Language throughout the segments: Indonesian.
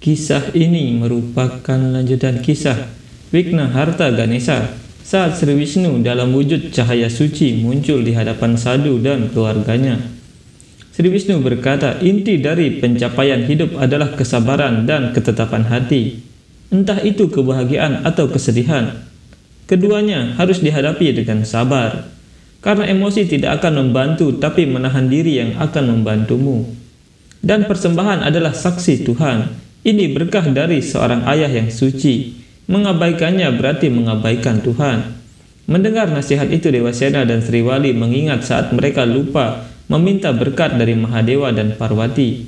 Kisah ini merupakan lanjutan kisah Wigna Harta Ganesha saat Sri Wisnu dalam wujud cahaya suci muncul di hadapan Sadu dan keluarganya. Sri Wisnu berkata, inti dari pencapaian hidup adalah kesabaran dan ketetapan hati. Entah itu kebahagiaan atau kesedihan. Keduanya harus dihadapi dengan sabar. Karena emosi tidak akan membantu tapi menahan diri yang akan membantumu. Dan persembahan adalah saksi Tuhan ini berkah dari seorang ayah yang suci. Mengabaikannya berarti mengabaikan Tuhan. Mendengar nasihat itu Dewa Sena dan Sri Wali mengingat saat mereka lupa meminta berkat dari Mahadewa dan Parwati.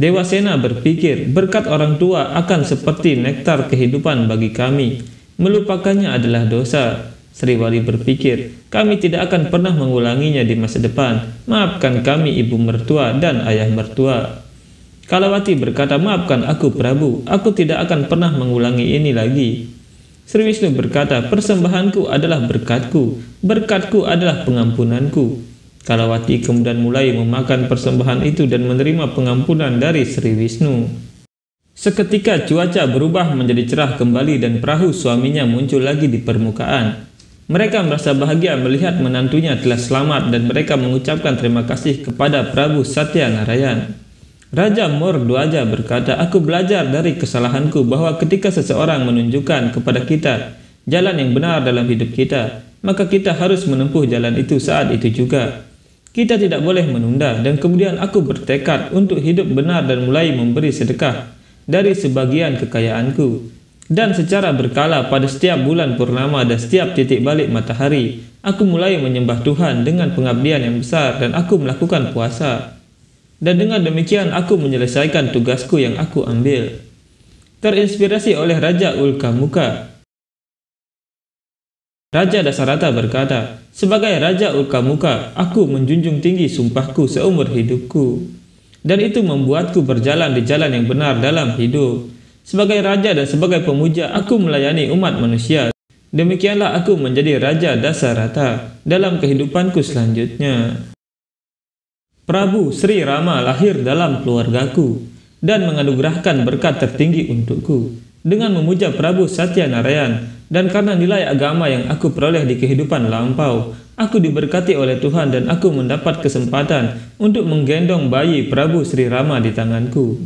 Dewa Sena berpikir berkat orang tua akan seperti nektar kehidupan bagi kami. Melupakannya adalah dosa. Sri Wali berpikir, kami tidak akan pernah mengulanginya di masa depan. Maafkan kami ibu mertua dan ayah mertua. Kalawati berkata, maafkan aku Prabu, aku tidak akan pernah mengulangi ini lagi. Sri Wisnu berkata, persembahanku adalah berkatku, berkatku adalah pengampunanku. Kalawati kemudian mulai memakan persembahan itu dan menerima pengampunan dari Sri Wisnu. Seketika cuaca berubah menjadi cerah kembali dan perahu suaminya muncul lagi di permukaan. Mereka merasa bahagia melihat menantunya telah selamat dan mereka mengucapkan terima kasih kepada Prabu Satya Narayan. Raja Mordwaja berkata, Aku belajar dari kesalahanku bahwa ketika seseorang menunjukkan kepada kita jalan yang benar dalam hidup kita, maka kita harus menempuh jalan itu saat itu juga. Kita tidak boleh menunda dan kemudian aku bertekad untuk hidup benar dan mulai memberi sedekah dari sebagian kekayaanku. Dan secara berkala pada setiap bulan purnama dan setiap titik balik matahari, aku mulai menyembah Tuhan dengan pengabdian yang besar dan aku melakukan puasa. Dan dengan demikian aku menyelesaikan tugasku yang aku ambil. Terinspirasi oleh Raja Ulkamuka. Raja Dasarata berkata, Sebagai Raja Ulkamuka, aku menjunjung tinggi sumpahku seumur hidupku. Dan itu membuatku berjalan di jalan yang benar dalam hidup. Sebagai Raja dan sebagai pemuja, aku melayani umat manusia. Demikianlah aku menjadi Raja Dasarata dalam kehidupanku selanjutnya. Prabu Sri Rama lahir dalam keluargaku dan menganugerahkan berkat tertinggi untukku dengan memuja Prabu Satya Narayan dan karena nilai agama yang aku peroleh di kehidupan lampau, aku diberkati oleh Tuhan dan aku mendapat kesempatan untuk menggendong bayi Prabu Sri Rama di tanganku.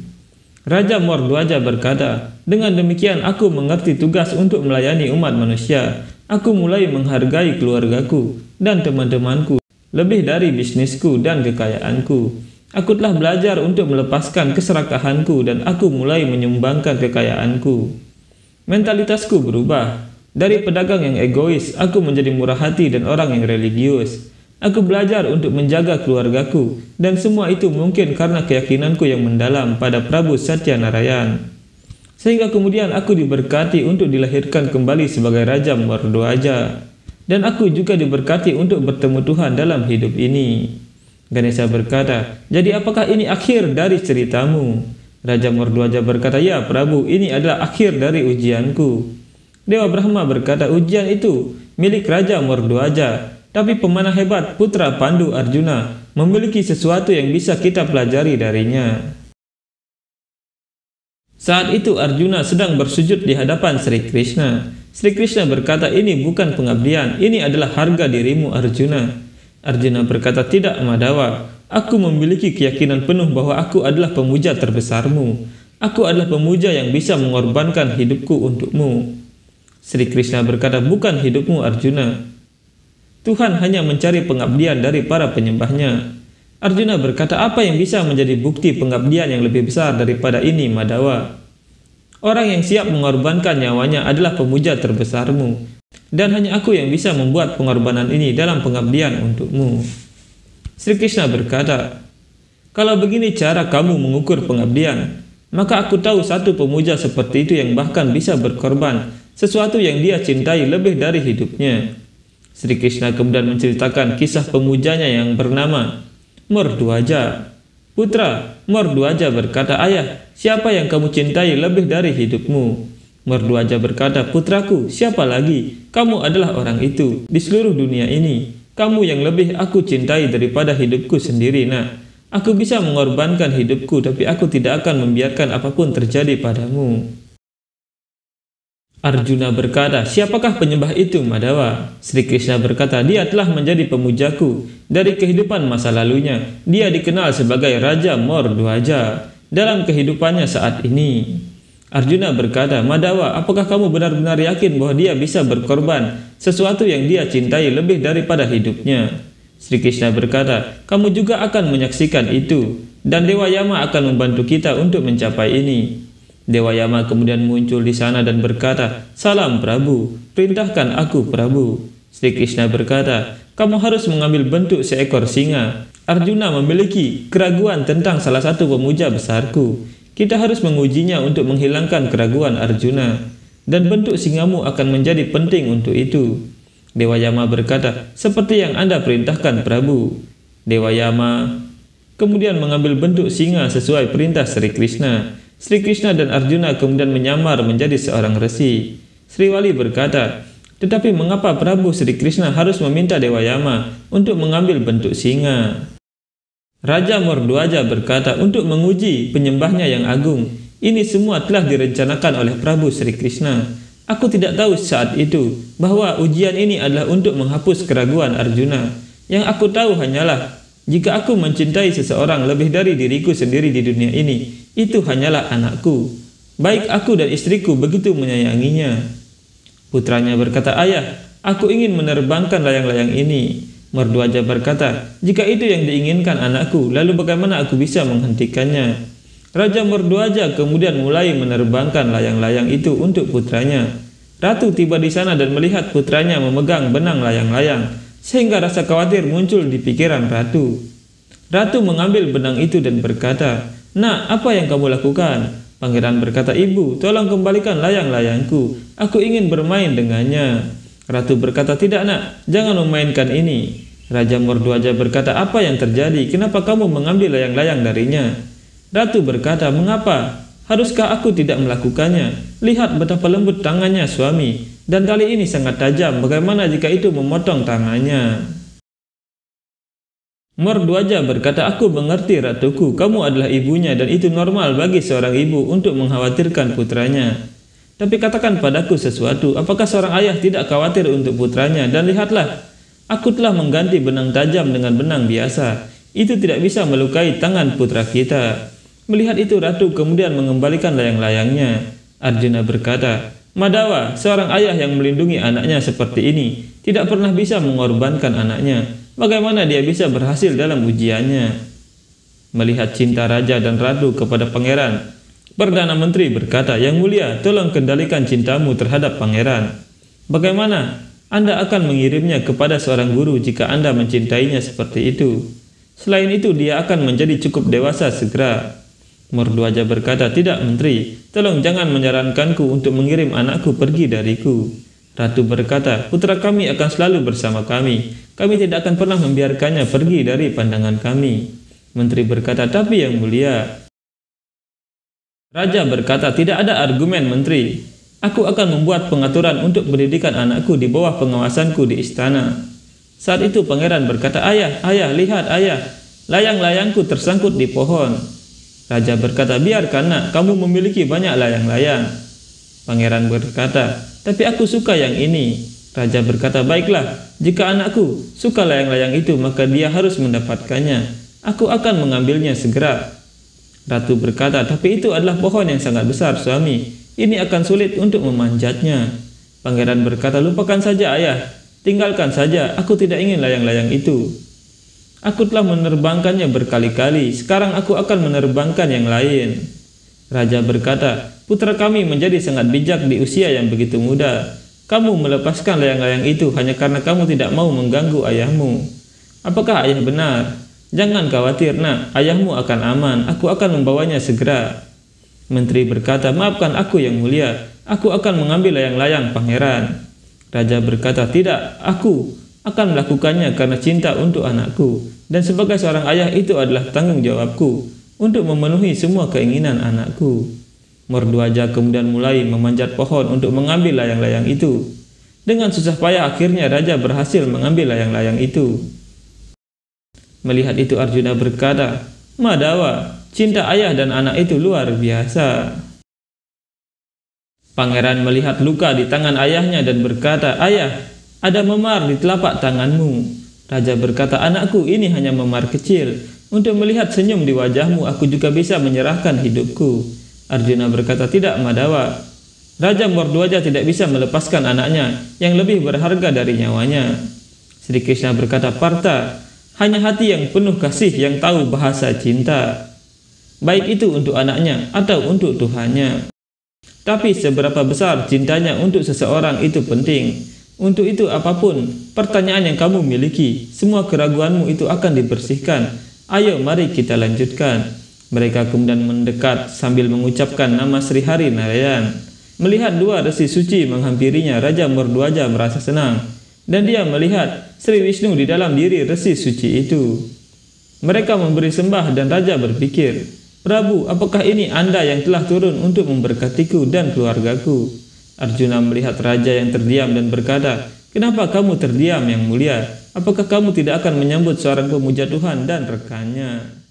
Raja Mordwaja berkata, dengan demikian aku mengerti tugas untuk melayani umat manusia. Aku mulai menghargai keluargaku dan teman-temanku lebih dari bisnisku dan kekayaanku. Aku telah belajar untuk melepaskan keserakahanku dan aku mulai menyumbangkan kekayaanku. Mentalitasku berubah. Dari pedagang yang egois, aku menjadi murah hati dan orang yang religius. Aku belajar untuk menjaga keluargaku dan semua itu mungkin karena keyakinanku yang mendalam pada Prabu Satya Narayan. Sehingga kemudian aku diberkati untuk dilahirkan kembali sebagai Raja Mordwaja. Dan aku juga diberkati untuk bertemu Tuhan dalam hidup ini. Ganesha berkata, jadi apakah ini akhir dari ceritamu? Raja Mordwaja berkata, ya Prabu, ini adalah akhir dari ujianku. Dewa Brahma berkata, ujian itu milik Raja Mordwaja, tapi pemanah hebat putra Pandu Arjuna memiliki sesuatu yang bisa kita pelajari darinya. Saat itu Arjuna sedang bersujud di hadapan Sri Krishna. Sri Krishna berkata, ini bukan pengabdian, ini adalah harga dirimu Arjuna. Arjuna berkata, tidak Madawa, aku memiliki keyakinan penuh bahwa aku adalah pemuja terbesarmu. Aku adalah pemuja yang bisa mengorbankan hidupku untukmu. Sri Krishna berkata, bukan hidupmu Arjuna. Tuhan hanya mencari pengabdian dari para penyembahnya. Arjuna berkata, apa yang bisa menjadi bukti pengabdian yang lebih besar daripada ini Madawa? Orang yang siap mengorbankan nyawanya adalah pemuja terbesarmu, dan hanya aku yang bisa membuat pengorbanan ini dalam pengabdian untukmu. Sri Krishna berkata, kalau begini cara kamu mengukur pengabdian, maka aku tahu satu pemuja seperti itu yang bahkan bisa berkorban sesuatu yang dia cintai lebih dari hidupnya. Sri Krishna kemudian menceritakan kisah pemujanya yang bernama Murdwaja. Putra, Mordwaja berkata, Ayah, siapa yang kamu cintai lebih dari hidupmu? Mordwaja berkata, Putraku, siapa lagi? Kamu adalah orang itu di seluruh dunia ini. Kamu yang lebih aku cintai daripada hidupku sendiri, nak. Aku bisa mengorbankan hidupku, tapi aku tidak akan membiarkan apa pun terjadi padamu. Arjuna berkata, siapakah penyembah itu Madawa? Sri Krishna berkata, dia telah menjadi pemujaku. Dari kehidupan masa lalunya, dia dikenal sebagai Raja Mordwaja dalam kehidupannya saat ini. Arjuna berkata, Madawa, apakah kamu benar-benar yakin bahwa dia bisa berkorban sesuatu yang dia cintai lebih daripada hidupnya? Sri Krishna berkata, kamu juga akan menyaksikan itu, dan Dewa Yama akan membantu kita untuk mencapai ini. Dewa Yama kemudian muncul di sana dan berkata, Salam Prabu, perintahkan aku Prabu. Sri Krishna berkata, kamu harus mengambil bentuk seekor singa. Arjuna memiliki keraguan tentang salah satu pemuja besarku. Kita harus mengujinya untuk menghilangkan keraguan Arjuna. Dan bentuk singamu akan menjadi penting untuk itu. Dewa Yama berkata, seperti yang Anda perintahkan Prabu. Dewa Yama kemudian mengambil bentuk singa sesuai perintah Sri Krishna. Sri Krishna dan Arjuna kemudian menyamar menjadi seorang resi. Sri Wali berkata, tetapi mengapa Prabu Sri Krishna harus meminta Dewa Yama untuk mengambil bentuk singa? Raja Mordwaja berkata untuk menguji penyembahnya yang agung. Ini semua telah direncanakan oleh Prabu Sri Krishna. Aku tidak tahu saat itu bahwa ujian ini adalah untuk menghapus keraguan Arjuna. Yang aku tahu hanyalah jika aku mencintai seseorang lebih dari diriku sendiri di dunia ini, itu hanyalah anakku. Baik aku dan istriku begitu menyayanginya. Putranya berkata, Ayah, aku ingin menerbangkan layang-layang ini. Merduaja berkata, jika itu yang diinginkan anakku, lalu bagaimana aku bisa menghentikannya? Raja Merduaja kemudian mulai menerbangkan layang-layang itu untuk putranya. Ratu tiba di sana dan melihat putranya memegang benang layang-layang, sehingga rasa khawatir muncul di pikiran Ratu. Ratu mengambil benang itu dan berkata, Nak, apa yang kamu lakukan? Pangeran berkata, Ibu, tolong kembalikan layang-layangku. Aku ingin bermain dengannya. Ratu berkata, Tidak nak, jangan memainkan ini. Raja Merduaja berkata, Apa yang terjadi? Kenapa kamu mengambil layang-layang darinya? Ratu berkata, mengapa? Haruskah aku tidak melakukannya? Lihat betapa lembut tangannya suami. Dan kali ini sangat tajam, bagaimana jika itu memotong tangannya? Merduaja berkata, aku mengerti ratuku, kamu adalah ibunya dan itu normal bagi seorang ibu untuk mengkhawatirkan putranya. Tapi katakan padaku sesuatu, apakah seorang ayah tidak khawatir untuk putranya? Dan lihatlah, aku telah mengganti benang tajam dengan benang biasa. Itu tidak bisa melukai tangan putra kita. Melihat itu ratu kemudian mengembalikan layang-layangnya. Arjuna berkata, Madawa, seorang ayah yang melindungi anaknya seperti ini, tidak pernah bisa mengorbankan anaknya. Bagaimana dia bisa berhasil dalam ujiannya? Melihat cinta raja dan ratu kepada pangeran, Perdana Menteri berkata, Yang mulia, tolong kendalikan cintamu terhadap pangeran. Bagaimana Anda akan mengirimnya kepada seorang guru jika Anda mencintainya seperti itu? Selain itu, dia akan menjadi cukup dewasa segera. Merduaja berkata, Tidak menteri, tolong jangan menyarankanku untuk mengirim anakku pergi dariku. Ratu berkata, Putra kami akan selalu bersama kami. Kami tidak akan pernah membiarkannya pergi dari pandangan kami. Menteri berkata, Tapi yang mulia. Raja berkata, Tidak ada argumen menteri. Aku akan membuat pengaturan untuk pendidikan anakku di bawah pengawasanku di istana. Saat itu pangeran berkata, Ayah, ayah, lihat ayah, layang-layangku tersangkut di pohon. Raja berkata, biarkan nak, kamu memiliki banyak layang-layang. Pangeran berkata, tapi aku suka yang ini. Raja berkata, baiklah, jika anakku suka layang-layang itu, maka dia harus mendapatkannya. Aku akan mengambilnya segera. Ratu berkata, tapi itu adalah pohon yang sangat besar, suami. Ini akan sulit untuk memanjatnya. Pangeran berkata, lupakan saja ayah. Tinggalkan saja, aku tidak ingin layang-layang itu. Aku telah menerbangkannya berkali-kali, sekarang aku akan menerbangkan yang lain. Raja berkata, putra kami menjadi sangat bijak di usia yang begitu muda. Kamu melepaskan layang-layang itu hanya karena kamu tidak mau mengganggu ayahmu. Apakah ayah benar? Jangan khawatir nak, ayahmu akan aman, aku akan membawanya segera. Menteri berkata, maafkan aku yang mulia, aku akan mengambil layang-layang pangeran. Raja berkata, tidak, aku akan melakukannya karena cinta untuk anakku. Dan sebagai seorang ayah itu adalah tanggung jawabku untuk memenuhi semua keinginan anakku. Merduaja kemudian mulai memanjat pohon untuk mengambil layang-layang itu. Dengan susah payah akhirnya raja berhasil mengambil layang-layang itu. Melihat itu Arjuna berkata, Madawa, cinta ayah dan anak itu luar biasa. Pangeran melihat luka di tangan ayahnya dan berkata, Ayah, ada memar di telapak tanganmu. Raja berkata, anakku ini hanya memar kecil. Untuk melihat senyum di wajahmu, aku juga bisa menyerahkan hidupku. Arjuna berkata, tidak Madawa. Raja Mordwaja tidak bisa melepaskan anaknya yang lebih berharga dari nyawanya. Sri Krishna berkata, Parta, hanya hati yang penuh kasih yang tahu bahasa cinta. Baik itu untuk anaknya atau untuk Tuhannya. Tapi seberapa besar cintanya untuk seseorang itu penting. Untuk itu apa pun pertanyaan yang kamu miliki, semua keraguanmu itu akan dibersihkan. Ayo mari kita lanjutkan. Mereka kemudian mendekat sambil mengucapkan nama Sri Hari Narayan. Melihat dua resi suci menghampirinya, Raja Merdwaja merasa senang. Dan dia melihat Sri Wisnu di dalam diri resi suci itu. Mereka memberi sembah dan Raja berpikir, Prabu, apakah ini Anda yang telah turun untuk memberkatiku dan keluargaku? Arjuna melihat raja yang terdiam dan berkata, Kenapa kamu terdiam yang mulia? Apakah kamu tidak akan menyambut seorang pemuja Tuhan dan rekannya?